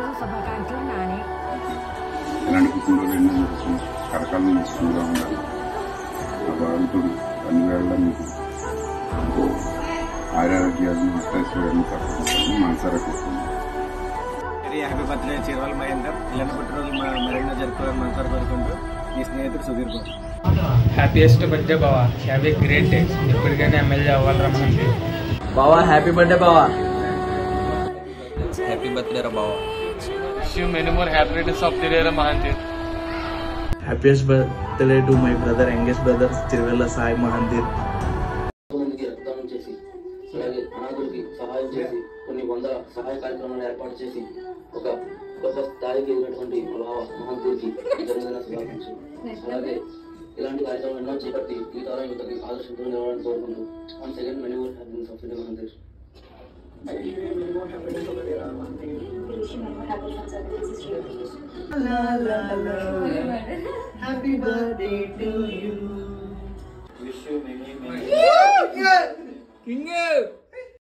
రోజు శుభాకాంక్షలు నాని ఇలాంటి పుట్టినరోజు ఎన్నో జరుగుతుంది కరకాల నుంచి దూరంగా ఉండాలి ఆ భగవంతుడు అన్ని వేళ మీకు ఆరోగ్యాలను అష్టైశ్వర్యాలను కట్టుకుంటాను మనసారా కోరుకుంటున్నాను వెరీ హ్యాపీ బర్త్డే చీరవల్ మహేందర్ ఇలాంటి పుట్టినరోజు మా మరెన్నో జరుపుకోవాలని మనసారి కోరుకుంటూ మీ స్నేహితుడు సుధీర్ బాబు హ్యాపీయెస్ట్ బర్త్డే బావా హ్యావ్ ఏ గ్రేట్ డే ఎప్పటికైనా ఎమ్మెల్యే అవ్వాలరా మనకి బావా హ్యాపీ బర్త్డే బావా హ్యాపీ బర్త్డే రా బావా you many more happiness of Tiruvella Mahanthir. Happiest birthday to my brother, youngest brother, Tirvela Sai Mahanthir. సహాయం చేసి కొన్ని వందల సహాయ కార్యక్రమాలు ఏర్పాటు చేసి ఒక గొప్ప స్థాయికి ఎదిగినటువంటి అలాగే ఇలాంటి కార్యక్రమాలు ఎన్నో చేపట్టి ఈ ద్వారా యువతకి ఆదర్శంతో నిలవాలని కోరుకుంటూ one second many happiness of to La la la. Happy birthday to you. Wish you many many. Yeah. King.